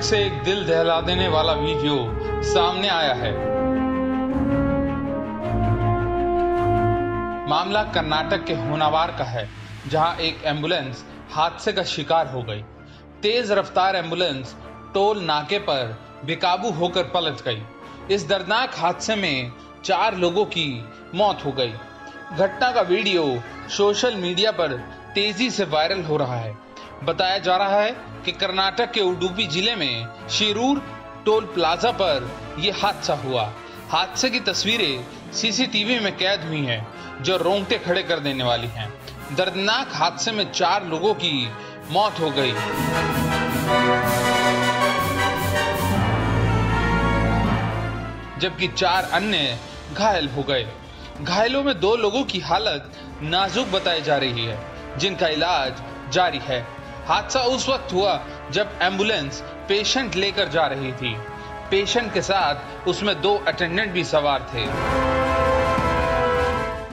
से एक दिल दहला देने वाला वीडियो सामने आया है। मामला कर्नाटक के होनावार का है, जहाँ एक एंबुलेंस हादसे का शिकार हो गई। तेज रफ्तार एंबुलेंस टोल नाके पर बेकाबू होकर पलट गई। इस दर्दनाक हादसे में चार लोगों की मौत हो गई। घटना का वीडियो सोशल मीडिया पर तेज़ी से वायरल हो रहा है। बताया जा रहा है कि कर्नाटक के उडुपी ज़िले में शिरूर टोल प्लाजा पर यह हादसा हुआ। हादसे की तस्वीरें सीसीटीवी में कैद हुई हैं, जो रोंगटे खड़े कर देने वाली हैं। दर्दनाक हादसे में चार लोगों की मौत हो गई। जबकि चार अन्य घायल हो गए। घायलों में दो लोगों की हालत नाजुक बताई जा रही है, जिनका इलाज जारी है। हादसा उस वक्त हुआ जब एंबुलेंस पेशेंट लेकर जा रही थी। पेशेंट के साथ उसमें दो अटेंडेंट भी सवार थे।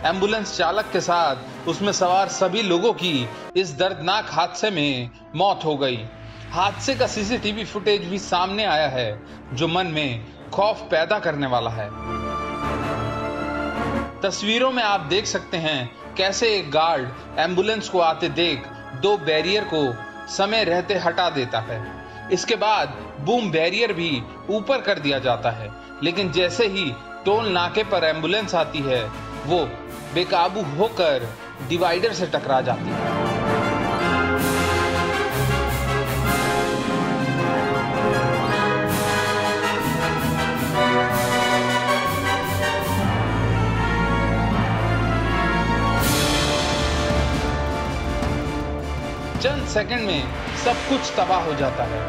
एंबुलेंस चालक के साथ उसमें सवार सभी लोगों की इस दर्दनाक हादसे में मौत हो गई। हादसे का सीसीटीवी फुटेज भी सामने आया है, जो मन में खौफ पैदा करने वाला है। तस्वीरों में आप देख सकते हैं कैसे एक गार्ड एंबुलेंस को आते देख दो बैरियर को समय रहते हटा देता है। इसके बाद बूम बैरियर भी ऊपर कर दिया जाता है। लेकिन जैसे ही टोल नाके पर एंबुलेंस आती है, वो बेकाबू होकर डिवाइडर से टकरा जाती है। चंद सेकंड में सब कुछ तबाह हो जाता है।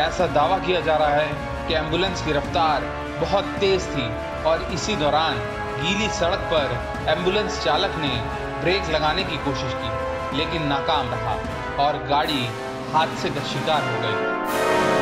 ऐसा दावा किया जा रहा है कि एंबुलेंस की रफ्तार बहुत तेज थी और इसी दौरान गीली सड़क पर एंबुलेंस चालक ने ब्रेक लगाने की कोशिश की, लेकिन नाकाम रहा और गाड़ी हादसे का शिकार हो गई।